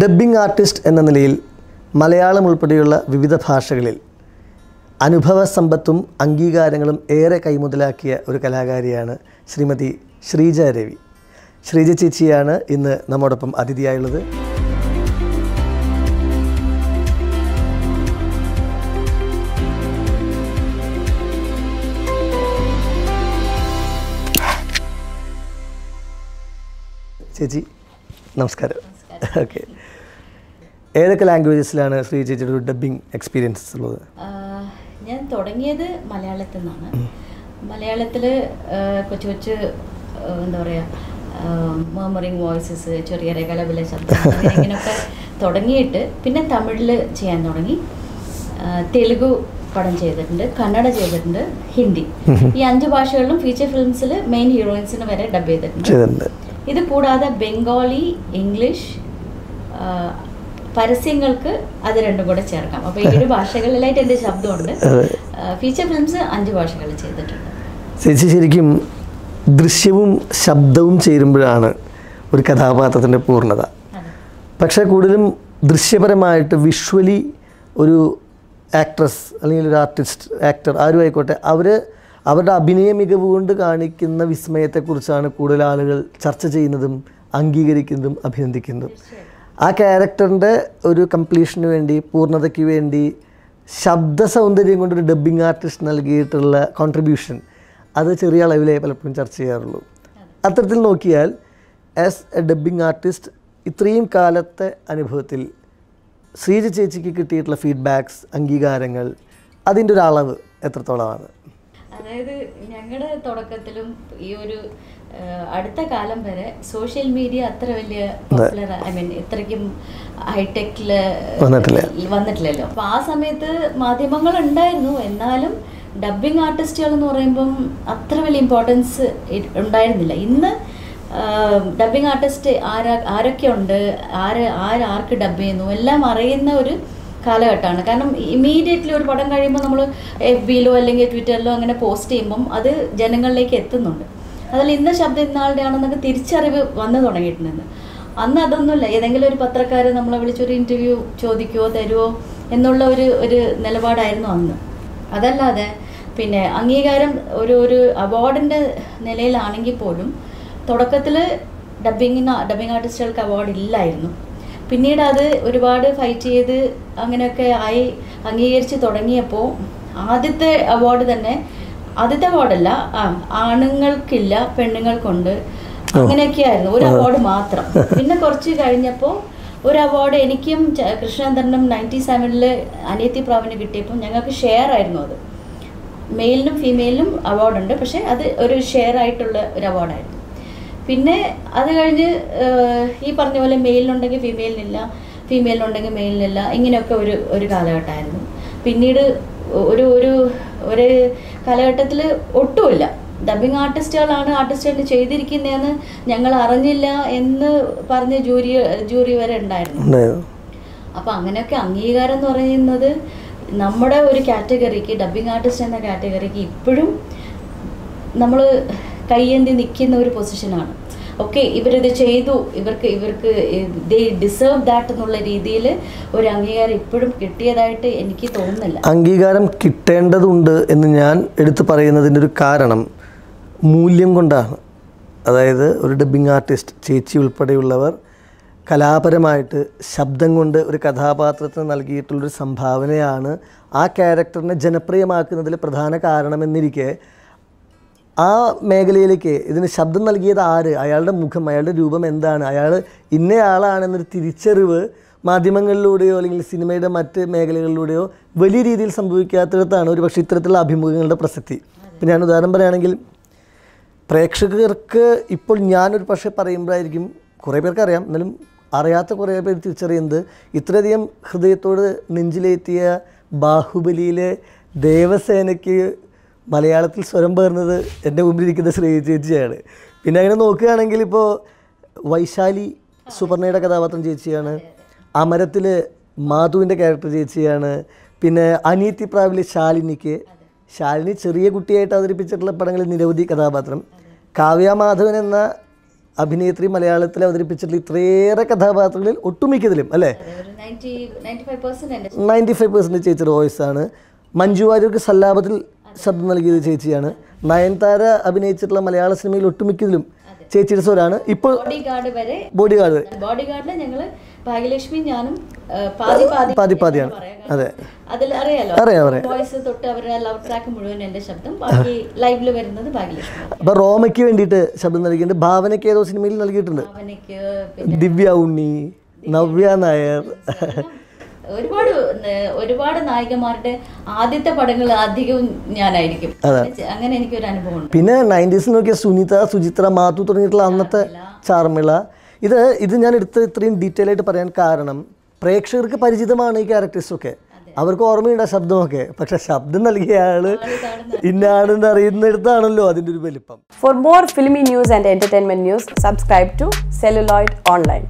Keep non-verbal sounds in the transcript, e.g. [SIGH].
Dubbing artist എന്ന നിലയിൽ മലയാളം ഉൾപ്പെടെയുള്ള വിവിധ ഭാഷകളിൽ അനുഭവ സമ്പത്തും അംഗീകാരങ്ങളും ഏറെ കൈമുതലാക്കിയ ഒരു കലാകാരിയാണ് ശ്രീമതി ശ്രീജ രവി. ശ്രീജ ചേച്ചിയാണ് ഇന്ന് നമ്മോടൊപ്പം അതിഥിയായുള്ളത്. ചേച്ചി നമസ്കാരം. ഓക്കെ ഏതൊക്കെ ലാംഗ്വേജസിലാണ് ശ്രീ ചേച്ചിയുടെ ഒരു ഡബ്ബിംഗ് എക്സ്പീരിയൻസ് ഉള്ളത്? ഞാൻ തുടങ്ങിയത് മലയാളത്തിൽ നിന്നാണ്. മലയാളത്തിൽ കൊച്ചു കൊച്ചു എന്താ പറയുക മേമറിങ് വോയിസസ് ചെറിയ കലവില ശബ്ദം ഇങ്ങനെയൊക്കെ തുടങ്ങിയിട്ട് പിന്നെ തമിഴിൽ ചെയ്യാൻ തുടങ്ങി. തെലുഗു പടം ചെയ്തിട്ടുണ്ട് കന്നഡ ചെയ്തിട്ടുണ്ട് ഹിന്ദി. ഈ അഞ്ച് ഭാഷകളിലും ഫീച്ചർ ഫിലിംസിൽ മെയിൻ ഹീറോയിൻസിന് വരെ ഡബ് ചെയ്തിട്ടുണ്ട്. ഇത് കൂടാതെ ബംഗാളി ഇംഗ്ലീഷ് പരസ്യങ്ങൾക്ക് അത് രണ്ടും കൂടെ ചേർക്കാം. അപ്പോൾ ഏഴ് ഭാഷകളിലായിട്ട് എന്റെ ശബ്ദമുണ്ട്. [LAUGHS] ഫീച്ചർ ഫിലിംസ് അഞ്ച് ഭാഷകളിൽ ചെയ്തിട്ടുണ്ട്. ചേച്ചി ശരിക്കും ദൃശ്യവും ശബ്ദവും ചേരുമ്പോഴാണ് ഒരു കഥാപാത്രത്തിന്റെ പൂർണത. പക്ഷേ കൂടുതലും ദൃശ്യപരമായിട്ട് വിഷ്വലി ഒരു ആക്ട്രസ് അല്ലെങ്കിൽ ഒരു ആർട്ടിസ്റ്റ് ആക്ടർ ആരും ആയിക്കോട്ടെ അവർ അവരുടെ അഭിനയ മികവ് കൊണ്ട് കാണിക്കുന്ന വിസ്മയത്തെക്കുറിച്ചാണ് കൂടുതൽ ആളുകൾ ചർച്ച ചെയ്യുന്നതും അംഗീകരിക്കുന്നതും അഭിനന്ദിക്കുന്നതും. ആ ക്യാരക്ടറിന്റെ ഒരു കംപ്ലീഷന് വേണ്ടി പൂർണതയ്ക്ക് വേണ്ടി ശബ്ദ സൗന്ദര്യം കൊണ്ടൊരു ഡബ്ബിംഗ് ആർട്ടിസ്റ്റ് നൽകിയിട്ടുള്ള കോൺട്രിബ്യൂഷൻ അത് ചെറിയ അളവിലേ പലപ്പോഴും ചർച്ച ചെയ്യാറുള്ളൂ. അത്തരത്തിൽ നോക്കിയാൽ ആസ് എ ഡബ്ബിംഗ് ആർട്ടിസ്റ്റ് ഇത്രയും കാലത്തെ അനുഭവത്തിൽ ശ്രീജ ചേച്ചിക്ക് കിട്ടിയിട്ടുള്ള ഫീഡ്ബാക്സ് അംഗീകാരങ്ങൾ അതിന്റെ ഒരു അളവ് എത്രത്തോളമാണ്? അതായത് ഞങ്ങളുടെ തുടക്കത്തിലും ഈ ഒരു അടുത്ത കാലം വരെ സോഷ്യൽ മീഡിയ അത്ര വലിയ പോപ്പുലർ ഐ മീൻ ഇത്രയ്ക്കും ഹൈടെക്കിൽ വന്നിട്ടില്ല. വന്നിട്ടില്ലല്ലോ. അപ്പൊ ആ സമയത്ത് മാധ്യമങ്ങൾ ഉണ്ടായിരുന്നു എന്നാലും ഡബിങ് ആർട്ടിസ്റ്റുകൾ എന്ന് പറയുമ്പം അത്ര വലിയ ഇമ്പോർട്ടൻസ് ഉണ്ടായിരുന്നില്ല. ഇന്ന് ഡബിങ് ആർട്ടിസ്റ്റ് ആരാ ആരൊക്കെ ഉണ്ട് ആര് ആരാർക്ക് ഡബ് ചെയ്യുന്നു? എല്ലാം അറിയുന്ന ഒരു കാലഘട്ടമാണ്. കാരണം ഇമീഡിയറ്റ്ലി ഒരു പടം കഴിയുമ്പോൾ നമ്മൾ എഫ് ബിയിലോ അല്ലെങ്കിൽ ട്വിറ്ററിലോ അങ്ങനെ പോസ്റ്റ് ചെയ്യുമ്പം അത് ജനങ്ങളിലേക്ക് എത്തുന്നുണ്ട്. അതിൽ ഇന്ന ശബ്ദം ഇന്നാളുടെ ആണെന്നൊക്കെ തിരിച്ചറിവ് വന്നു തുടങ്ങിയിട്ടുണ്ട്. അന്ന് അതൊന്നുമില്ല. ഏതെങ്കിലും ഒരു പത്രക്കാരെ നമ്മളെ വിളിച്ചൊരു ഇന്റർവ്യൂ ചോദിക്കുമോ തരുമോ എന്നുള്ള ഒരു ഒരു നിലപാടായിരുന്നു അന്ന്. അതല്ലാതെ പിന്നെ അംഗീകാരം ഒരു ഒരു അവാർഡിന്റെ നിലയിലാണെങ്കിൽ പോലും തുടക്കത്തിൽ ഡബ്ബിങ്ങിന് ഡബ്ബിംഗ് ആർട്ടിസ്റ്റുകൾക്ക് അവാർഡ് ഇല്ലായിരുന്നു. പിന്നീട് അത് ഒരുപാട് ഫൈറ്റ് ചെയ്ത് അങ്ങനെയൊക്കെ ആയി അംഗീകരിച്ച് തുടങ്ങിയപ്പോൾ ആദ്യത്തെ അവാർഡ് തന്നെ ആദ്യത്തെ അവാർഡല്ല ആ ആണുങ്ങൾക്കില്ല പെണ്ണുങ്ങൾക്കുണ്ട്. അങ്ങനെയൊക്കെയായിരുന്നു. ഒരു അവാർഡ് മാത്രം. പിന്നെ കുറച്ച് കഴിഞ്ഞപ്പോൾ ഒരു അവാർഡ് എനിക്കും കൃഷ്ണാന്തരനും കൃഷ്ണചന്ദ്രനും നയന്റി സെവനിൽ അനിയത്തി പ്രാവിന് കിട്ടിയപ്പോൾ ഞങ്ങൾക്ക് ഷെയർ ആയിരുന്നു അത്. മെയിലിനും ഫീമെയിലിനും അവാർഡുണ്ട് പക്ഷേ അത് ഒരു ഷെയർ ആയിട്ടുള്ള ഒരു അവാർഡായിരുന്നു പിന്നെ അത് കഴിഞ്ഞ് ഈ പറഞ്ഞ പോലെ മെയിലിനുണ്ടെങ്കിൽ ഫീമെയിലിനില്ല ഫീമെയിലിനുണ്ടെങ്കിൽ മെയിലിനില്ല ഇങ്ങനെയൊക്കെ ഒരു ഒരു കാലഘട്ടമായിരുന്നു. പിന്നീട് ഒരു ഒരു ഒരു കാലഘട്ടത്തിൽ ഒട്ടുമില്ല. ഡബിങ് ആർട്ടിസ്റ്റുകളാണ് ആർട്ടിസ്റ്റുകൾ ചെയ്തിരിക്കുന്നതെന്ന് ഞങ്ങൾ അറിഞ്ഞില്ല എന്ന് പറഞ്ഞ് ജൂറി ജൂറി വരെ ഉണ്ടായിരുന്നു. അപ്പോൾ അങ്ങനെയൊക്കെ അംഗീകാരം എന്ന് പറയുന്നത് നമ്മുടെ ഒരു കാറ്റഗറിക്ക് ഡബിങ് ആർട്ടിസ്റ്റ് എന്ന കാറ്റഗറിക്ക് ഇപ്പോഴും നമ്മൾ കയ്യേന്തി നിൽക്കുന്ന ഒരു പൊസിഷനാണ് ഓക്കെ ഇവരിത് ചെയ്തു. ഇവർക്ക് ഇവർക്ക് ദേ ഡിസേർവ് ദാറ്റ് എന്നുള്ള രീതിയിൽ ഒരു അംഗീകാരം ഇപ്പോഴും കിട്ടിയതായിട്ട് എനിക്ക് തോന്നുന്നില്ല. അംഗീകാരം കിട്ടേണ്ടതുണ്ട് എന്ന് ഞാൻ എടുത്തു പറയുന്നതിന്റെ ഒരു കാരണം മൂല്യം കൊണ്ടാണ്. അതായത് ഒരു ഡബ്ബിംഗ് ആർട്ടിസ്റ്റ് ചേച്ചി ഉൾപ്പെടെയുള്ളവർ കലാപരമായിട്ട് ശബ്ദം കൊണ്ട് ഒരു കഥാപാത്രത്തിന് നൽകിയിട്ടുള്ളൊരു സംഭാവനയാണ് ആ ക്യാരക്ടറിനെ ജനപ്രിയമാക്കുന്നതിൽ പ്രധാന കാരണമെന്നിരിക്കെ ആ മേഖലയിലേക്ക് ഇതിന് ശബ്ദം നൽകിയത് ആര്? അയാളുടെ മുഖം അയാളുടെ രൂപം എന്താണ്? അയാൾ ഇന്നയാളാണെന്നൊരു തിരിച്ചറിവ് മാധ്യമങ്ങളിലൂടെയോ അല്ലെങ്കിൽ സിനിമയുടെ മറ്റ് മേഖലകളിലൂടെയോ വലിയ രീതിയിൽ സംഭവിക്കാത്തിടത്താണ് ഒരു പക്ഷേ ഇത്തരത്തിലുള്ള അഭിമുഖങ്ങളുടെ പ്രസക്തി. ഇപ്പം ഞാൻ ഉദാഹരണം പറയുകയാണെങ്കിൽ പ്രേക്ഷകർക്ക് ഇപ്പോൾ ഞാനൊരു പക്ഷേ പറയുമ്പോഴായിരിക്കും കുറേ പേർക്ക് അറിയാം എന്നാലും അറിയാത്ത കുറേ പേർ തിരിച്ചറിയുന്നത് ഇത്രയധികം ഹൃദയത്തോട് നെഞ്ചിലേറ്റിയ ബാഹുബലിയിലെ ദേവസേനയ്ക്ക് മലയാളത്തിൽ സ്വരം പേർന്നത് എന്റെ മുമ്പിലിരിക്കുന്ന ശ്രീ ചേച്ചിയാണ്. പിന്നെ അങ്ങനെ നോക്കുകയാണെങ്കിൽ ഇപ്പോൾ വൈശാലി സുപർണയുടെ കഥാപാത്രം ചേച്ചിയാണ്. അമരത്തിൽ മാധുവിന്റെ ക്യാരക്ടർ ചേച്ചിയാണ്. പിന്നെ അനീത്തി പ്രാവിലെ ശാലിനിക്ക് ശാലിനി ചെറിയ കുട്ടിയായിട്ട് അവതരിപ്പിച്ചിട്ടുള്ള പടങ്ങളിൽ നിരവധി കഥാപാത്രം. കാവ്യ മാധവൻ എന്ന അഭിനേത്രി മലയാളത്തിൽ അവതരിപ്പിച്ചിട്ടുള്ള ഇത്രയേറെ കഥാപാത്രങ്ങളിൽ ഒട്ടുമിക്കതിലും അല്ലേ? നയന്റി ഫൈവ് പെർസെന്റ് ചേച്ചിയുടെ വോയിസാണ്. മഞ്ജു വാര്യർക്ക് സല്ലാപത്തിൽ ശബ്ദം നൽകിയത് ചേച്ചിയാണ്. നയൻതാര അഭിനയിച്ചിട്ടുള്ള മലയാള സിനിമയിൽ ഒട്ടുമിക്കതിലും ചേച്ചിയുടെ സ്വരാണ്. ഇപ്പോൾ ബോഡി ഗാർഡ് വരെ ബോഡി ഗാർഡ് ബോഡി ഗാർഡിൽ ഞങ്ങൾ ഭാഗ്യലക്ഷ്മി ഞാനും പാതി പാതി പാതി പാതിയാണ് അതെ. അതിൽ അറിയാലോ അറിയാം അറിയാം. വോയിസ് തൊട്ട് അവരുടെ ലവ് ട്രാക്ക് മുഴുവൻ എന്റെ ശബ്ദം. ബാക്കി ലൈവിൽ വരുന്നത് ഭാഗ്യലക്ഷ്മി അപ്പോൾ റോമയ്ക്ക് വേണ്ടിയിട്ട് ശബ്ദം നൽകിയിട്ടുണ്ട്. ഭാവനയ്ക്ക് ഏതോ സിനിമയിൽ നൽകിയിട്ടുണ്ട്. ദിവ്യ ഉണ്ണി നവ്യ നായർ. ഒരുപാട് ഒരുപാട് നായികമാരുടെ ആദ്യത്തെ പടങ്ങൾ അധികവും ഞാനായിരിക്കും. അങ്ങനെ എനിക്ക് ഒരു അനുഭവം ഉണ്ട് പിന്നെ നയന്റീസിൽ നോക്കിയ സുനിത സുചിത്ര മാതു തുടങ്ങിയിട്ടുള്ള അന്നത്തെ ചാർമിള. ഇത് ഇത് ഞാൻ എടുത്ത് ഇത്രയും ഡീറ്റെയിൽ ആയിട്ട് പറയാൻ കാരണം പ്രേക്ഷകർക്ക് പരിചിതമാണ് ഈ ക്യാരക്ടേഴ്സൊക്കെ അവർക്ക് ഓർമ്മയുണ്ട് ആ ശബ്ദമൊക്കെ. പക്ഷെ ശബ്ദം നൽകിയ ആൾ ഇന്നാണെന്ന് അറിയുന്നിടത്താണല്ലോ അതിന്റെ ഒരു വലിപ്പം. For more filmy news and entertainment news subscribe to celluloid Online.